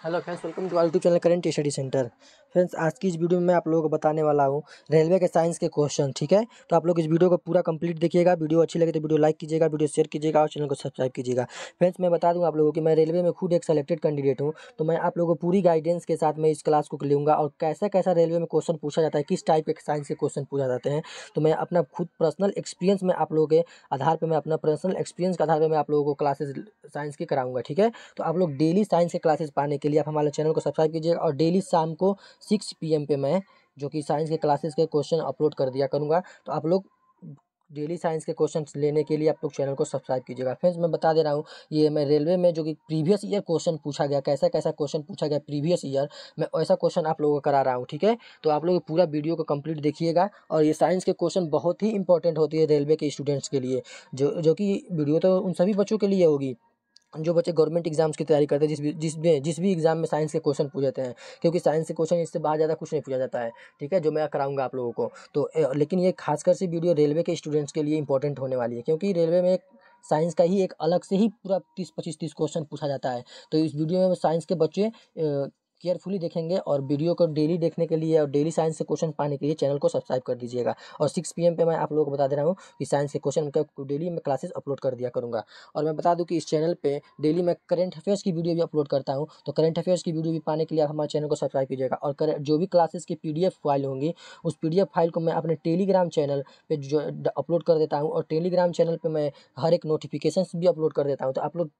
Hello friends, welcome to our YouTube channel current study centre. Friends, आज की इस video में मैं आप लोगों को बताने वाला हूँ रेलवे के साइंस के क्वेश्चन, ठीक है? तो आप लोग इस वीडियो को पूरा कंप्लीट देखिएगा, वीडियो अच्छी लगे तो वीडियो लाइक कीजिएगा, वीडियो शेयर कीजिएगा और चैनल को सब्सक्राइब कीजिएगा। फ्रेंड्स, मैं बता दूँ आप लोगों की मैं रेलवे में खुद एक सेलेक्टेड कैंडिडेट हूँ तो मैं आप लोगों को पूरी गाइडेंस के साथ मैं इस क्लास को लूँगा और कैसा कैसा रेलवे में क्वेश्चन पूछा जाता है, किस टाइप के साइंस के क्वेश्चन पूछा जाते हैं तो मैं अपना खुद पर्सनल एक्सपीरियंस में आप लोगों के आधार पर मैं अपना पर्सनल एक्सपीरियंस के आधार पर मैं आप लोगों को क्लासेस साइंस की कराऊँगा, ठीक है? तो आप लोग डेली साइंस के क्लासेस पाने के लिए आप हमारे चैनल को सब्सक्राइब कीजिएगा और डेली शाम को सिक्स पी पे मैं जो कि साइंस के क्लासेस के क्वेश्चन अपलोड कर दिया करूँगा। तो आप लोग डेली साइंस के क्वेश्चन लेने के लिए आप लोग चैनल को सब्सक्राइब कीजिएगा। फ्रेंड्स, मैं बता दे रहा हूँ, ये मैं रेलवे में जो कि प्रीवियस ईयर क्वेश्चन पूछा गया, कैसा कैसा क्वेश्चन पूछा गया प्रीवियस ईयर मैं ऐसा क्वेश्चन आप लोगों को करा रहा हूँ, ठीक है? तो आप लोग पूरा वीडियो को कंप्लीट देखिएगा और ये साइंस के क्वेश्चन बहुत ही इंपॉर्टेंट होती है रेलवे के स्टूडेंट्स के लिए। जो जो कि वीडियो तो उन सभी बच्चों के लिए होगी। जो बच्चे गवर्नमेंट एग्ज़ाम्स की तैयारी करते हैं, जिस भी जिस भी जिस भी एग्ज़ाम में साइंस के क्वेश्चन पूछ जाते हैं, क्योंकि साइंस के क्वेश्चन इससे बाहर ज़्यादा कुछ नहीं पूछा जाता है, ठीक है, जो मैं कराऊँगा आप लोगों को। तो लेकिन ये खासकर से वीडियो रेलवे के स्टूडेंट्स के लिए इंपॉर्टेंट होने वाली है, क्योंकि रेलवे में एक, साइंस का ही एक अलग से ही पूरा तीस, पच्चीस, तीस क्वेश्चन पूछा जाता है। तो इस वीडियो में साइंस के बच्चे केयरफुली देखेंगे और वीडियो को डेली देखने के लिए और डेली साइंस से क्वेश्चन पाने के लिए चैनल को सब्सक्राइब कर दीजिएगा। और सिक्स पी पे मैं आप लोगों को बता दे रहा हूँ कि साइंस के क्वेश्चन का डेली मैं क्लासेस अपलोड कर दिया करूँगा। और मैं बता दूँ कि इस चैनल पर डेली मैं करेंट अफेयर्स की वीडियो भी अपलोड करता हूँ। तो करंट अफेयर्स की वीडियो भी पाने के लिए आप हमारे चैनल को सब्सक्राइब कीजिएगा और जो भी क्लासेस की पी फ़ाइल होंगी, उस पीडीएफ फ़ाइल को मैं अपने टेलीग्राम चैनल पर जो अपलोड कर देता हूँ और टेलीग्राम चैनल पर मैं हर एक नोटिफिकेशन भी अपलोड कर देता हूँ। तो आप लोग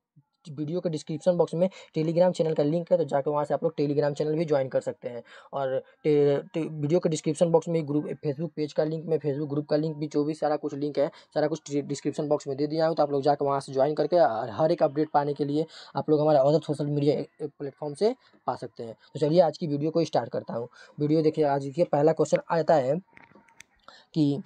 वीडियो के डिस्क्रिप्शन बॉक्स में टेलीग्राम चैनल का लिंक है तो जाकर वहाँ से आप लोग टेलीग्राम चैनल भी ज्वाइन कर सकते हैं। और वीडियो के डिस्क्रिप्शन बॉक्स में ग्रुप, फेसबुक पेज का लिंक, में फेसबुक ग्रुप का लिंक भी जो भी सारा कुछ लिंक है, सारा कुछ डिस्क्रिप्शन बॉक्स में दे दिया हूँ तो आप लोग जाकर वहाँ से ज्वाइन करके हर एक अपडेट पाने के लिए आप लोग हमारे अदर सोशल मीडिया प्लेटफॉर्म से पा सकते हैं। तो चलिए आज की वीडियो को स्टार्ट करता हूँ। वीडियो देखिए, आज देखिए पहला क्वेश्चन आता है कि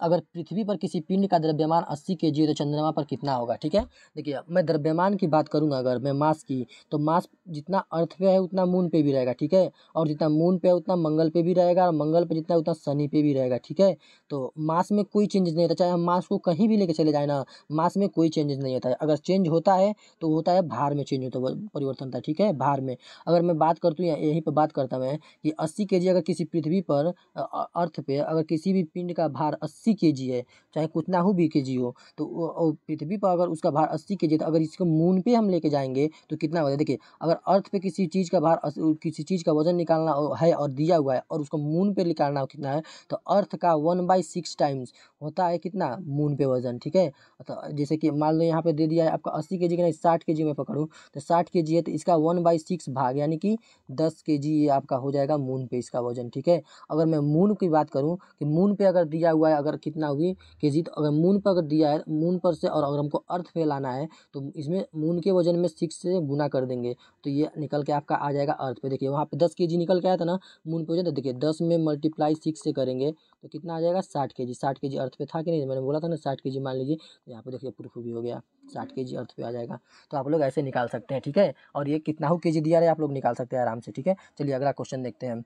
अगर पृथ्वी पर किसी पिंड का द्रव्यमान अस्सी के जी तो चंद्रमा पर कितना होगा? ठीक है? देखिए मैं द्रव्यमान की बात करूँगा अगर मैं मास की तो मास जितना अर्थ पे है, उतना मून पे भी रहेगा, ठीक है? और जितना मून पे है, उतना मंगल पे भी रहेगा, और मंगल पे जितना उतना शनि पे भी रहेगा, ठीक है? तो मास में कोई चेंजेस नहीं होता, चाहे हम मास को कहीं भी लेके चले जाए ना, मास में कोई चेंजेस नहीं होता है। अगर चेंज होता है तो होता है भार में चेंज होता है परिवर्तन है ठीक है? भार में। अगर मैं बात करती हूँ यहीं पर बात करता मैं, कि अस्सी के अगर किसी पृथ्वी पर अर्थ पे, अगर किसी भी पिंड का भार अस्सी अस्सी के जी है, चाहे कितना हो भी के जी हो तो पृथ्वी पर अगर उसका भार अस्सी के जी तो अगर इसको मून पे हम लेके जाएँगे तो कितना होगा? देखिए, अगर अर्थ पे किसी चीज़ का भार किसी चीज़ का वज़न निकालना है और दिया हुआ है, और उसको मून पे निकालना कितना है तो अर्थ का वन बाई सिक्स टाइम्स होता है कितना? मून पे वज़न, ठीक है? तो जैसे कि मान लो यहाँ पे दे दिया है आपका अस्सी के जी का नहीं, साठ के जी में पकड़ूँ तो साठ के जी है तो इसका वन बाई सिक्स भाग, यानी कि दस के जी आपका हो जाएगा मून पे इसका वज़न, ठीक है? अगर मैं मून की बात करूँ, कि मून पे अगर दिया हुआ है, अगर कितना हुई के जी तो अगर मून पर अगर दिया है मून पर से और अगर हमको अर्थ पे लाना है तो इसमें मून के वज़न में सिक्स से गुना कर देंगे। तो ये निकल के आपका आ जाएगा अर्थ पे। देखिए, वहाँ पे दस के जी निकल के आया था ना मून पे वज़न तो देखिए, दस में मल्टीप्लाई सिक्स से करेंगे तो कितना आ जाएगा? साठ के जी साठ के जी अर्थ पे था कि नहीं? मैंने बोला था ना, साठ के जी मान लीजिए तो यहाँ पे देखिए प्रूफ भी हो गया। साठ के जी अर्थ पे आ जाएगा। तो आप लोग ऐसे निकाल सकते हैं, ठीक है? और ये कितना हो के जी दिया है आप लोग, निकाल सकते हैं आराम से, ठीक है? चलिए अगला क्वेश्चन देखते हैं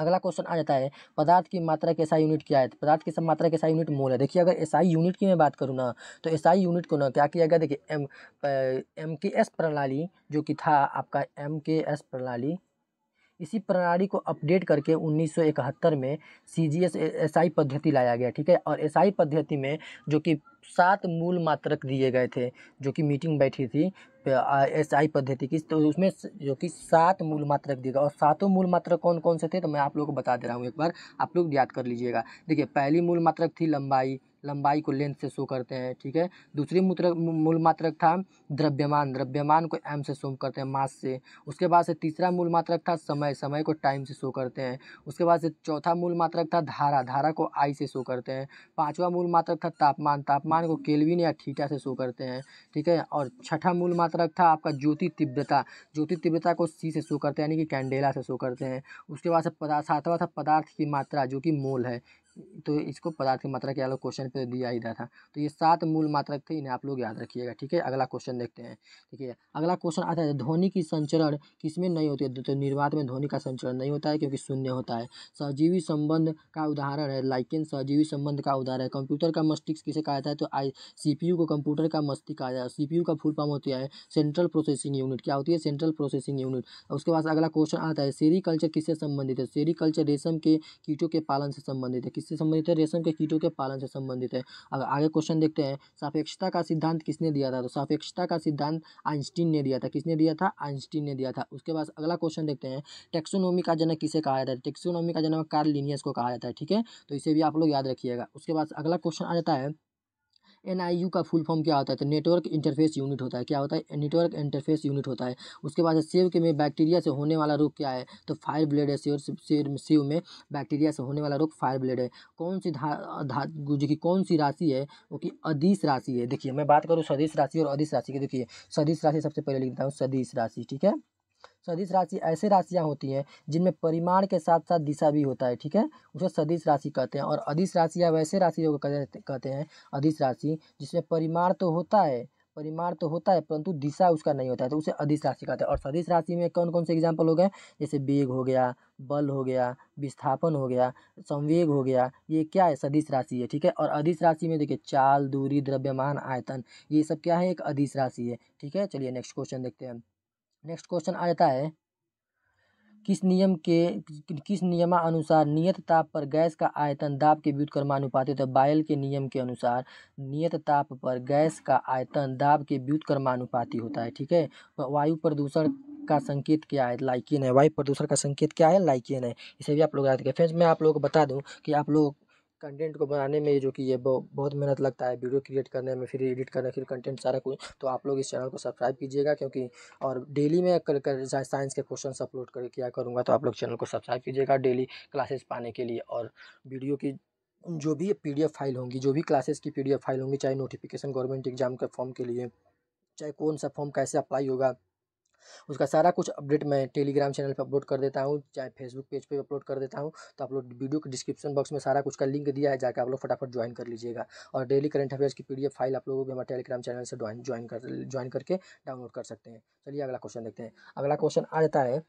अगला क्वेश्चन आ जाता है, पदार्थ की मात्रा के एसआई यूनिट क्या है? पदार्थ की सब मात्रा के एसआई यूनिट मोल है। देखिए, अगर एसआई यूनिट की मैं बात करूँ ना तो एसआई यूनिट को ना क्या किया गया? देखिए एम एम के एस प्रणाली, जो कि था आपका एम के एस प्रणाली इसी प्रणाली को अपडेट करके 1971 में सी जी एस एस आई पद्धति लाया गया, ठीक है? और एस आई पद्धति में जो कि सात मूल मात्रक दिए गए थे, जो कि मीटिंग बैठी थी एस आई पद्धति की तो उसमें जो कि सात मूल मात्रक दिए गए। और सातों मूल मात्रक कौन कौन से थे? तो मैं आप लोगों को बता दे रहा हूँ एक बार, आप लोग याद कर लीजिएगा। देखिए, पहली मूल मात्रक थी लंबाई लंबाई को लेंथ से शो करते हैं, ठीक है? दूसरी मूत्र मूल मात्रक था द्रव्यमान द्रव्यमान को एम से शो करते हैं, मास से। उसके बाद से तीसरा मूल मात्रक था समय समय को टाइम से शो करते हैं। उसके बाद से चौथा मूल मात्रक था धारा धारा को आई से शो करते हैं। पाँचवा मूल मात्रक था तापमान तापमान को केल्विन या थीटा से शो करते हैं, ठीक है? और छठा मूल मात्रक था आपका ज्योति तीव्रता। ज्योति तीव्रता को सी से शो करते हैं, यानी कि कैंडेला से शो करते हैं। उसके बाद से पदार्थ सातवा था पदार्थ की मात्रा, जो कि मोल है। तो इसको पदार्थ की मात्रा क्या लोग क्वेश्चन पे दिया ही था। तो ये सात मूल मात्रक थे, इन्हें आप लोग याद रखिएगा, ठीक है? अगला क्वेश्चन देखते हैं। ठीक है, अगला क्वेश्चन आता है, ध्वनि की संचरण किसमें नहीं होती है? तो निर्वात में ध्वनि का संचरण नहीं होता है, क्योंकि शून्य होता है। सहजीवी संबंध का उदाहरण है, लाइकिन सहजीवी संबंध का उदाहरण है। कंप्यूटर का मस्तिष्क किसे कहा जाता है? तो आई सी को कंप्यूटर का मस्तिष्क कहा जाता है। सी का फुल फॉर्म होती है सेंट्रल प्रोसेसिंग यूनिट क्या होती है? सेंट्रल प्रोसेसिंग यूनिट उसके बाद अगला क्वेश्चन आता है सेरी कल्चर किससे संबंधित है? सेरी कल्चर रेशम के कीटों के पालन से संबंधित है। किससे संबंधित है, रेशम के कीटों के पालन से संबंधित है। अगर आगे क्वेश्चन देखते हैं, सापेक्षता का सिद्धांत किसने दिया था? तो सापेक्षता का सिद्धांत आइंस्टीन ने दिया था। किसने दिया था? आइंस्टीन ने दिया था। उसके बाद अगला क्वेश्चन देखते हैं। टेक्सोनोमी का जनक किसे कहा जाता है? टेक्सोनोमी का जनक कार्लिनियस को कहा जाता है, ठीक है? तो इसे भी आप लोग याद रखिएगा। उसके बाद अगला क्वेश्चन आ जाता है एन आई यू का फुल फॉर्म क्या होता है? तो नेटवर्क इंटरफेस यूनिट होता है। क्या होता है? नेटवर्क इंटरफेस यूनिट होता है। उसके बाद सेव के में बैक्टीरिया से होने वाला रोग क्या है? तो फायर ब्लेड है। सेव सेव में बैक्टीरिया से होने वाला रोग फायर ब्लेड है। कौन सी धा धा, जो कि कौन सी राशि है? वो कि अदिश राशि है। देखिए, मैं बात करूँ सदिश राशि और अदिश राशि की। देखिए, सदिश राशि सबसे पहले लिखता हूँ, सदिश राशि, ठीक है? सदिश राशि ऐसे राशियाँ होती हैं, जिनमें परिमाण के साथ साथ दिशा भी होता है, ठीक है? उसे सदिश राशि कहते हैं, और अधिश राशियाँ वैसे राशि को कहते हैं अधिस राशि, जिसमें परिमाण तो होता है, परिमाण तो होता है, परंतु दिशा उसका नहीं होता है तो उसे अधिस राशि कहते हैं। और सदिश राशि में कौन कौन से एग्ज़ाम्पल हो गए? जैसे बेग हो गया, बल हो गया, विस्थापन हो गया, संवेग हो गया, ये क्या है? सदिश राशि है, ठीक है? और अधिस राशि में देखिए, चाल, दूरी, द्रव्यमान, आयतन, ये सब क्या है? एक अधिस राशि है, ठीक है? चलिए नेक्स्ट क्वेश्चन देखते हैं नेक्स्ट क्वेश्चन आ जाता है, किस नियम के, किस नियमानुसार नियत ताप पर गैस का आयतन दाब के व्युत्क्रमानुपातित है? बायल के नियम के अनुसार नियत ताप पर गैस का आयतन दाब के व्युत्क्रमानुपाती होता है, ठीक है? वायु प्रदूषण का संकेत क्या है? लाइकिन है। वायु प्रदूषण का संकेत क्या है? लाइकिन है। इसे भी आप लोग याद रखें। फ्रेंड्स, मैं आप लोगों को बता दूँ कि आप लोग कंटेंट को बनाने में जो कि ये बहुत मेहनत लगता है वीडियो क्रिएट करने में फिर एडिट करने फिर कंटेंट सारा कुछ तो आप लोग इस चैनल को सब्सक्राइब कीजिएगा क्योंकि और डेली में कर, कर साइंस के क्वेश्चन अपलोड कर किया करूँगा तो आप लोग चैनल को सब्सक्राइब कीजिएगा डेली क्लासेस पाने के लिए और वीडियो की जो भी पीडीएफ फ़ाइल होंगी जो भी क्लासेस की पीडीएफ फ़ाइल होंगी चाहे नोटिफिकेशन गवर्नमेंट एग्ज़ाम के फॉर्म के लिए चाहे कौन सा फॉर्म कैसे अप्लाई होगा उसका सारा कुछ अपडेट मैं टेलीग्राम चैनल पर अपलोड कर देता हूँ, चाहे फेसबुक पेज पर पे अपलोड कर देता हूँ तो आप लोग वीडियो के डिस्क्रिप्शन बॉक्स में सारा कुछ का लिंक दिया है जाकर आप लोग फटाफट ज्वाइन कर लीजिएगा। और डेली करंट अफेयर्स की पीडीएफ फ़ाइल आप लोगों भी हमारे टेलीग्राम चैनल से ज्वाइन कर, ज्वाइन करके डाउनलोड कर सकते हैं। चलिए अगला क्वेश्चन देखते हैं। अगला क्वेश्चन आ जाता है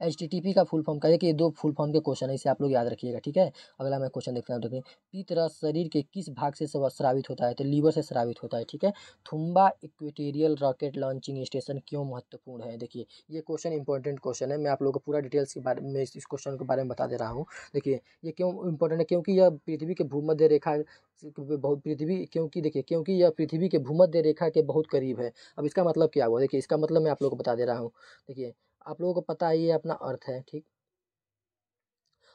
एच टी टी पी का फुल फॉर्म कि ये दो फुल फॉर्म के क्वेश्चन है, इसे आप लोग याद रखिएगा, ठीक है? अगला मैं क्वेश्चन देखते हूँ, देखिए। पित्त शरीर के किस भाग से स्रावित होता है? तो लीवर से स्रावित होता है, ठीक है? Thumba equatorial rocket launching station क्यों महत्वपूर्ण है? देखिए, ये क्वेश्चन इंपॉर्टेंट क्वेश्चन है, मैं आप लोगों को पूरा डिटेल्स के बारे, में इस क्वेश्चन के बारे में बता दे रहा हूँ। देखिए, ये क्यों इंपॉर्टेंट है? क्योंकि यह पृथ्वी के भूमध्य रेखा बहुत, पृथ्वी, क्योंकि देखिए, क्योंकि यह पृथ्वी के भूमध्य रेखा के बहुत करीब है। अब इसका मतलब क्या हुआ? देखिए, इसका मतलब मैं आप लोग को बता दे रहा हूँ। देखिए आप लोगों को पता ही है अपना अर्थ है, ठीक?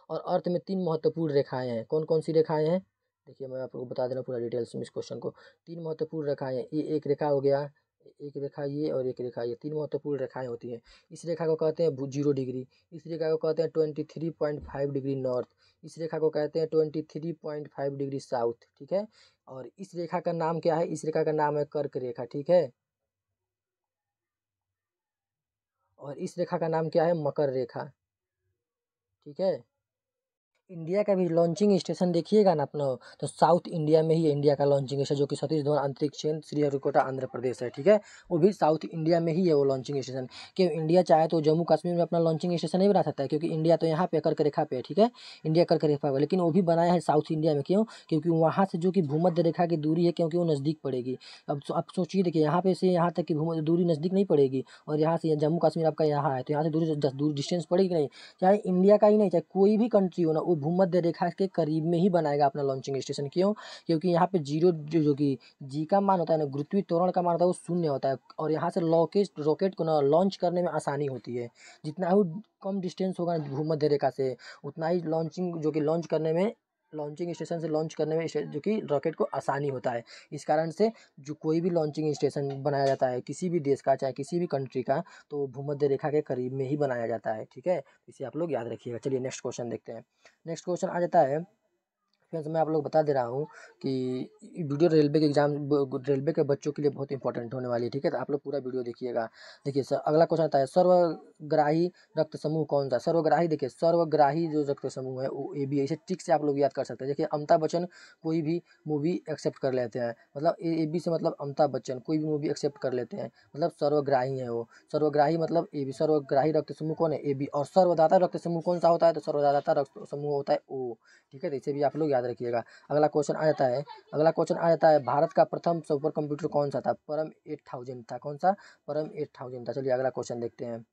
और अर्थ में तीन महत्वपूर्ण रेखाएँ हैं। कौन कौन सी रेखाएँ हैं? देखिए, मैं आप लोगों को बता दे रहा हूँ पूरा डिटेल्स में इस क्वेश्चन को। तीन महत्वपूर्ण रेखाएँ हैं। ये एक रेखा हो गया, एक रेखा ये और एक रेखा ये। तीन महत्वपूर्ण रेखाएँ होती हैं। इस रेखा को कहते हैं ज़ीरो डिग्री। इस रेखा को कहते हैं twenty three point five degree north. इस रेखा को कहते हैं twenty three point five degree south, ठीक है? और इस रेखा का नाम क्या है? इस रेखा का नाम है कर्क रेखा, ठीक है? और इस रेखा का नाम क्या है? मकर रेखा। ठीक है? इंडिया का भी लॉन्चिंग स्टेशन देखिएगा ना अपना। तो साउथ इंडिया में ही इंडिया का लॉन्चिंग स्टेशन जो कि सतीश धवन, अंतरिक्ष केंद्र श्रीहरिकोटा आंध्र प्रदेश है, ठीक है? वो भी साउथ इंडिया में ही है वो लॉन्चिंग स्टेशन क्यों इंडिया चाहे तो जम्मू कश्मीर में अपना लॉन्चिंग स्टेशन नहीं बना सकता है, क्योंकि इंडिया तो यहाँ पे कर्क रेखा पे है, ठीक है? इंडिया कर्क रेखा पर लेकिन वो भी बनाया है साउथ इंडिया में। क्यों? क्योंकि वहाँ से जो कि भूमध्य रेखा की दूरी है, क्योंकि वो नज़दीक पड़ेगी। अब आप सोचिए, देखिए, यहाँ पे से यहाँ तक की दूरी नज़दीक नहीं पड़ेगी, और यहाँ से जम्मू कश्मीर आपका यहाँ है तो यहाँ से दूरी, दूर डिस्टेंस पड़ेगी नहीं? चाहे इंडिया का ही नहीं, चाहे कोई भी कंट्री हो ना वो भूमध्य रेखा के करीब में ही बनाएगा अपना लॉन्चिंग स्टेशन क्यों? क्योंकि यहाँ पे ज़ीरो जो जो कि जी का मान होता है ना गुरुत्वी त्वरण का मान होता है, वो शून्य होता है। और यहाँ से लॉकेट रॉकेट को ना लॉन्च करने में आसानी होती है। जितना ही कम डिस्टेंस होगा भूमध्य रेखा से, उतना ही लॉन्चिंग जो कि लॉन्च करने में लॉन्चिंग स्टेशन से लॉन्च करने में जो कि रॉकेट को आसानी होता है। इस कारण से जो कोई भी लॉन्चिंग स्टेशन बनाया जाता है, किसी भी देश का चाहे किसी भी कंट्री का तो भूमध्य रेखा के करीब में ही बनाया जाता है, ठीक है? इसे आप लोग याद रखिएगा। चलिए नेक्स्ट क्वेश्चन देखते हैं। नेक्स्ट क्वेश्चन आ जाता है फ्रेंड्स मैं आप लोग बता दे रहा हूँ कि वीडियो रेलवे के एग्ज़ाम रेलवे के बच्चों के लिए बहुत इंपॉर्टेंट होने वाली है, ठीक है? तो आप लोग पूरा वीडियो देखिएगा। देखिए सर, अगला क्वेश्चन आता है, सर्वग्राही रक्त समूह कौन सा? सर्वग्राही, देखिए, सर्वग्राही जो रक्त समूह है, वो ए बी इसे टिक से आप लोग याद कर सकते हैं। देखिए, अमिताभ बच्चन कोई भी मूवी एक्सेप्ट कर लेते हैं। मतलब ए बी से मतलब अमिताभ बच्चन कोई भी मूवी एक्सेप्ट कर लेते हैं। मतलब सर्वग्राही है वो। सर्वग्राही मतलब ए बी सर्वग्राही रक्त समूह कौन है? ए बी और सर्वदाता रक्त समूह कौन सा होता है? तो सर्वदाता रक्त समूह होता है ओ ठीक है? तो इसे भी आप लोग याद रखिएगा। अगला क्वेश्चन आ जाता है। अगला क्वेश्चन आ जाता है, भारत का प्रथम सुपर कंप्यूटर कौन सा था? परम एट थाउज़ेंड था। कौन सा? परम एट थाउज़ेंड था। चलिए अगला क्वेश्चन देखते हैं।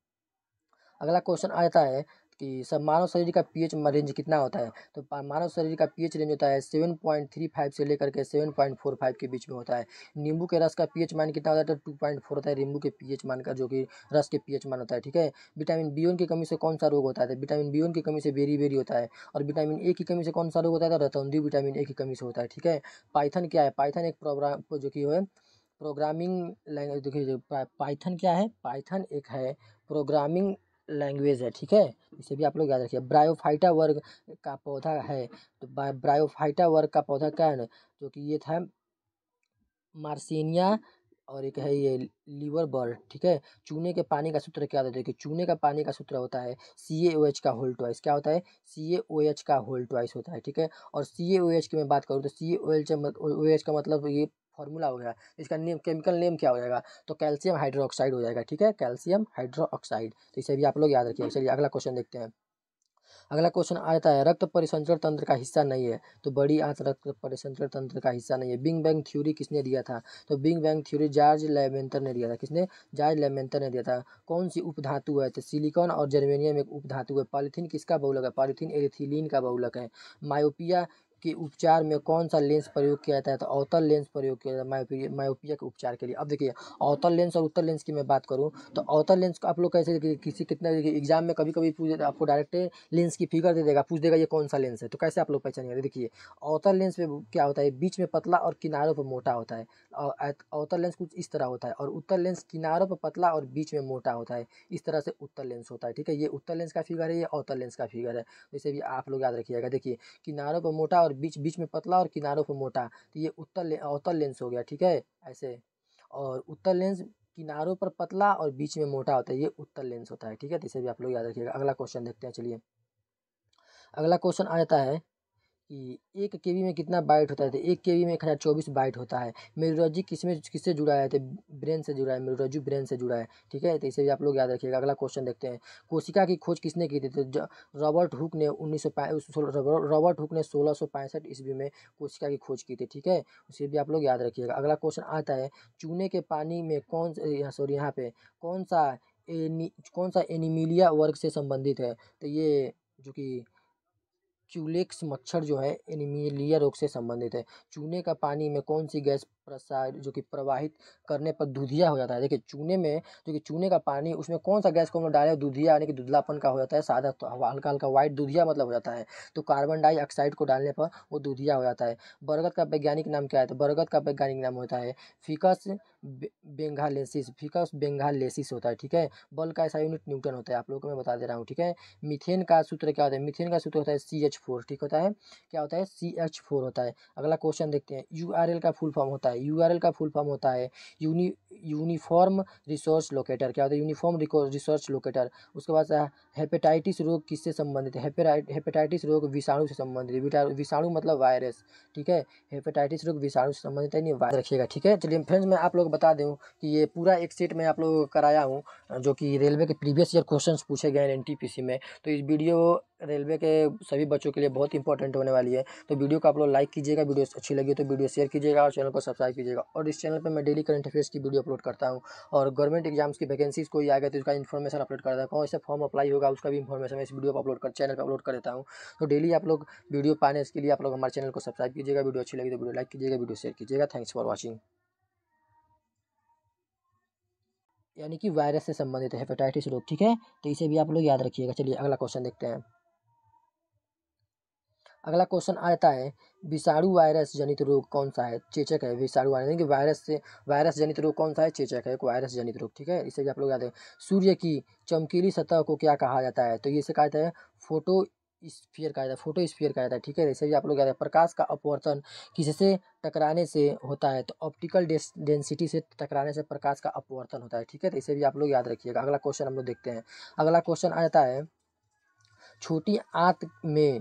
अगला क्वेश्चन आ जाता है कि सब मानव शरीर का पीएच रेंज कितना होता है? तो मानव शरीर का पीएच रेंज होता है सेवन पॉइंट थ्री फाइव से लेकर के सेवन पॉइंट फोर फाइव के बीच में होता है। नींबू के रस का पीएच मान कितना होता है? तो टू पॉइंट फोर होता है नींबू के पीएच मान का, जो कि रस के पीएच मान होता है, ठीक है? विटामिन बी की कमी से कौन सा रोग होता है? विटामिन बी की कमी से बेरी बेरी होता है और विटामिन ए की कमी से कौन सा रोग होता है? तो रतौंदी विटामिन ए की कमी से होता है, ठीक है? पाइथन क्या है? पाइथन एक प्रोग्राम जो कि है प्रोग्रामिंग लैंग्वेज देखिए पाइथन क्या है? पाइथन एक है प्रोग्रामिंग लैंग्वेज है, ठीक है? इसे भी आप लोग याद रखिए। ब्रायोफाइटा वर्ग का पौधा है। तो ब्रायोफाइटा वर्ग का पौधा क्या है? जो कि ये था मार्सिनिया और एक है ये लीवर बर्ड ठीक है? चूने के पानी का सूत्र क्या होता है? कि चूने का पानी का सूत्र होता है सी ए ओ एच का होल ट्वाइस क्या होता है? सी ए ओ एच का होल ट्वाइस होता है, ठीक है? और सी ए ओ एच की मैं बात करूँ तो सी A O H O H का मतलब ये फॉर्मूला हो गया, इसका नेम केमिकल नेम क्या हो जाएगा? तो कैल्शियम हाइड्रोक्साइड हो जाएगा, ठीक है? कैल्शियम हाइड्रोक्साइड तो इसे भी आप लोग याद रखिए। चलिए, अगला क्वेश्चन देखते हैं। अगला क्वेश्चन आता है, रक्त परिसंचरण तंत्र का हिस्सा नहीं है तो बड़ी आंत रक्त परिसंचरण तंत्र का हिस्सा नहीं है। बिंग बैंग थ्योरी किसने दिया था? तो big bang theory George Lemaitre ने दिया था। किसने? जॉर्ज लेमेंटर ने दिया था। कौन सी उपधातु है? तो सिलिकॉन और जर्मेनियम एक उपधातु है। पॉलिथीन किसका बहुलक है? पॉलिथीन एरिथिलीन का बहुलक है। मायोपिया के उपचार में कौन सा लेंस प्रयोग किया जाता है तो अवतल लेंस प्रयोग किया जाता है मायोपिया के उपचार के लिए। अब देखिए, अवतल लेंस और उत्तर लेंस की मैं बात करूँ तो अवतल लेंस को आप लोग कैसे देखिए किसी कितना देखिए, एग्ज़ाम में कभी कभी पूछ आपको डायरेक्ट लेंस की फिगर दे देगा, पूछ देगा ये कौन सा लेंस है तो कैसे आप लोग पहचानिएगा देखिए, अवतल लेंस में क्या होता है, बीच में पतला और किनारों पर मोटा होता है अवतल लेंस कुछ इस तरह होता है, और उत्तर लेंस किनारों पर पतला और बीच में मोटा होता है, इस तरह से उत्तर लेंस होता है, ठीक है? ये उत्तर लेंस का फिगर है, ये अवतल लेंस का फिगर है जैसे भी आप लोग याद रखिएगा। देखिए, किनारों पर मोटा और बीच बीच में पतला और किनारों पर मोटा तो ये उत्तर अवतल लेंस हो गया, ठीक है? ऐसे। और उत्तर लेंस किनारों पर पतला और बीच में मोटा होता है, ये उत्तर लेंस होता है, ठीक है? तो इसे भी आप लोग याद रखिएगा। अगला क्वेश्चन देखते हैं, चलिए। अगला क्वेश्चन आ जाता है एक के में कितना बाइट होता है तो एक केवी में एक हज़ार चौबीस बाइट होता है। मेरुरज्जु किसमें, किससे जुड़ा है? तो ब्रेन से जुड़ा है मेरुरज्जु ब्रेन से जुड़ा है, ठीक है? तो इसे भी आप लोग याद रखिएगा। अगला क्वेश्चन देखते हैं। कोशिका की खोज किसने की थी? तो रॉबर्ट हुक ने उन्नीस सौ रॉबर्ट हुक ने सोलह सौ पैंसठ ईस्वी में कोशिका की खोज की थी, ठीक है? उसे भी आप लोग याद रखिएगा। अगला क्वेश्चन आता है, चूने के पानी में कौन सॉरी, यहाँ पे, कौन सा एनी, कौन सा एनिमिलिया वर्ग से संबंधित है? तो ये, जो कि क्यूलेक्स मच्छर जो है एनीमिलिया रोग से संबंधित है। चूने का पानी में कौन सी गैस प्रसार, जो कि प्रवाहित करने पर दूधिया हो जाता है? देखिए, चूने में, जो कि चूने का पानी, उसमें कौन सा गैस को हम डाले? दूधिया, यानी कि दुधलापन का हो जाता है, सादा तो हल्का हल्का व्हाइट दूधिया मतलब हो जाता है। तो कार्बन डाइऑक्साइड को डालने पर वो दूधिया हो जाता है। बरगद का वैज्ञानिक नाम क्या है? तो बरगद का वैज्ञानिक नाम होता है। फिकस बेंगालेसिस, फिकस बेंगालेसिस होता है, ठीक है? बल का ऐसा यूनिट न्यूटन होता है, आप लोगों को मैं बता दे रहा हूँ, ठीक है? मिथेन का सूत्र क्या होता है? मिथेन का सूत्र होता है सी एच फोर ठीक होता है? क्या होता है? सी एच फोर होता है। अगला क्वेश्चन देखते हैं। यू आर एल का फुल फॉर्म होता है। यू आर एल का फुल फॉर्म होता है। यूनि यूनिफॉर्म रिसोर्स लोकेटर, क्या होता है, यूनिफॉर्म रिसोर्स लोकेटर। उसके बाद हेपेटाइटिस रोग किससे संबंधित है? हेपेटाइटिस रोग विषाणु से संबंधित विषाणु मतलब वायरस, ठीक है? हेपेटाइटिस रोग विषाणु से संबंधित है, नहीं, वायरस रखिएगा, ठीक है? चलिए, फ्रेंड्स, मैं आप लोग बता दूँ कि ये पूरा एक सेट मैं आप लोगों कराया हूँ, जो कि रेलवे के प्रीवियस ईयर क्वेश्चन पूछे गए हैं एनटीपीसी में। तो इस वीडियो रेलवे के सभी बच्चों के लिए बहुत इंपॉर्टेंट होने वाली है। तो वीडियो को आप लोग लाइक कीजिएगा, वीडियो अच्छी लगी तो वीडियो शेयर कीजिएगा और चैनल को सब्सक्राइब कीजिएगा। और इस चैनल पर मैं डेली करंट अफेयर्स की वीडियो अपलोड करता हूँ। और गवर्नमेंट एग्ज़ाम्स की वैकेंसीज कोई आ गया तो उसका इन्फॉर्मेशन अपलोड करता हूँ। कौन से फॉर्म अप्लाई होगा, उसका भी इन्फॉर्मेशन मैं इस वीडियो पर अपलोड कर चैनल पर अपलोड कर देता हूँ। तो डेली आप लोग वीडियो पाने इसके लिए आप लोग हमारे चैनल को सब्सक्राइब कीजिएगा वीडियो अच्छी लगी तो वीडियो लाइक कीजिएगा वीडियो शेयर कीजिएगा। थैंक्स फॉर वॉचिंग यानी कि वायरस से संबंधित हेपेटाइटिस रोग, ठीक है? तो इसे भी आप लोग याद रखिएगा। चलिए अगला क्वेश्चन देखते हैं। अगला क्वेश्चन आता है, विषाणु वायरस जनित रोग कौन सा है? चेचक है, विषाणु वायरस, यानी कि वायरस से, वायरस जनित रोग कौन सा है? चेचक है वायरस जनित रोग, ठीक है? इसे भी आप लोग याद है सूर्य की चमकीली सतह को क्या कहा जाता है? तो ये से कहा जाता है फ़ोटो स्फीयर कहा जाता है फ़ोटो स्फीयर कहा जाता है, ठीक है? जैसे भी आप लोग याद है प्रकाश का अपवर्तन किससे टकराने से होता है तो ऑप्टिकल डेंसिटी से टकराने से प्रकाश का अपवर्तन होता है, ठीक है? तो इसे भी आप लोग याद रखिएगा। अगला क्वेश्चन हम लोग देखते हैं। अगला क्वेश्चन आ जाता है, छोटी आंत में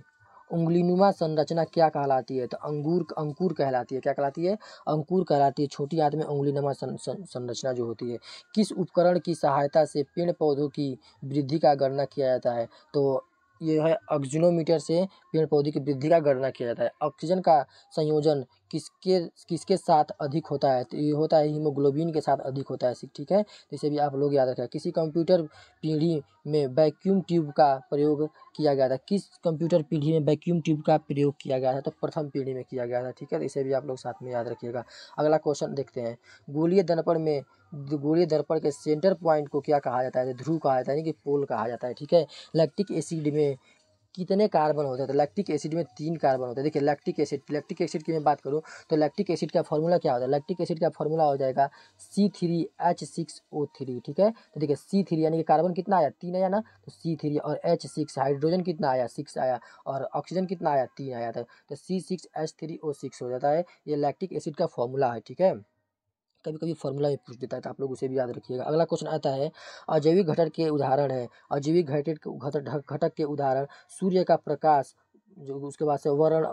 उंगलीनुमा संरचना क्या कहलाती है? तो अंगूर, अंकुर कहलाती है। क्या कहलाती है? अंकुर कहलाती है। छोटी आंत में उंगलीनुमा संरचना जो होती है। किस उपकरण की सहायता से पेड़ पौधों की वृद्धि का गणना किया जाता है? तो ये है ऑक्सीजनोमीटर से पेड़ पौधे की वृद्धि का गणना किया जाता है। ऑक्सीजन का संयोजन किसके किसके साथ अधिक होता है? तो ये होता है हीमोग्लोबिन के साथ अधिक होता है ठीक है? तो इसे भी आप लोग याद रखें किसी कंप्यूटर पीढ़ी में वैक्यूम ट्यूब का प्रयोग किया गया था। किस कंप्यूटर पीढ़ी में वैक्यूम ट्यूब का प्रयोग किया गया था? तो प्रथम पीढ़ी में किया गया था, ठीक है? तो इसे भी आप लोग साथ में याद रखिएगा। अगला क्वेश्चन देखते हैं। गोलीय दर्पण में, गोलीय दर्पण के सेंटर पॉइंट को क्या कहा जाता है? ध्रुव कहा जाता है, यानी कि पोल कहा जाता है, ठीक है? लैक्टिक एसिड में कितने कार्बन होते हैं? तो लैक्टिक एसिड में तीन कार्बन होते हैं। देखिए लैक्टिक एसिड लैक्टिक एसिड की मैं बात करूँ तो लैक्टिक एसिड का फॉर्मूला क्या होता है? लैक्टिक एसिड का फॉर्मूला हो जाएगा C three H six O three ठीक है? तो देखिए सी थ्री यानी कि कार्बन कितना आया? तीन आया ना? तो सी थ्री और एच सिक्स हाइड्रोजन कितना आया? सिक्स आया। और ऑक्सीजन कितना आया? तीन आया। था तो C six H three O six हो जाता है। ये लैक्टिक एसिड का फॉर्मूला है, ठीक है? कभी कभी फॉर्मूला भी पूछ देता है तो आप लोग उसे भी याद रखिएगा। अगला क्वेश्चन आता है, अजैविक घटक के उदाहरण है। अजैविक घटक घटक के उदाहरण, सूर्य का प्रकाश, जो उसके बाद से वर्ण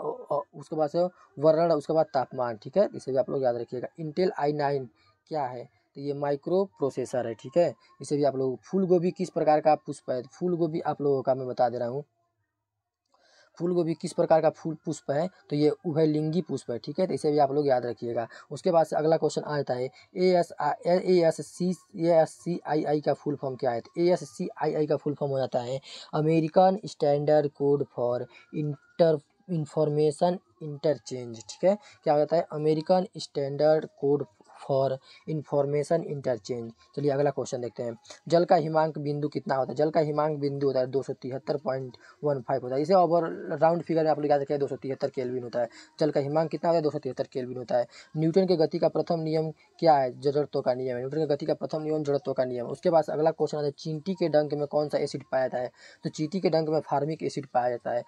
उसके बाद से वर्ण, उसके बाद तापमान, ठीक है? इसे भी आप लोग याद रखिएगा। इंटेल आई नाइन क्या है? तो ये माइक्रो प्रोसेसर है, ठीक है? इसे भी आप लोग फूल गोभी किस प्रकार का पुष्प है फूल गोभी आप लोगों का मैं बता दे रहा हूँ। फूल गोभी किस प्रकार का फूल पुष्प है तो ये उभयलिंगी पुष्प है, ठीक है? तो इसे भी आप लोग याद रखिएगा। उसके बाद से अगला क्वेश्चन आ जाता है A S A S C A S C I I का फुल फॉर्म क्या है? A S C I I का फुल फॉर्म हो जाता है, American standard code for inter, information interchange, ठीक है? क्या हो जाता है? American standard code for information interchange चलिए अगला क्वेश्चन देखते हैं। जल का हिमांक बिंदु कितना होता है? जल का हिमांक बिंदु होता है दो होता है। इसे ओवर राउंड फिगर में आप लोग याद रखें दो सौ तिहत्तर केल्विन होता है। जल का हिमांक कितना होता है? दो सौ तिहत्तर केल्विन होता है। न्यूटन के गति का प्रथम नियम क्या है? जड़त्व का नियम है। न्यूटन के गति का प्रथम नियम, जड़त्व का नियम। उसके बाद अगला क्वेश्चन आता है, चींटी के डंक में कौन सा एसिड पाया जाता है? तो चींटी के डंक में फार्मिक एसिड पाया जाता है।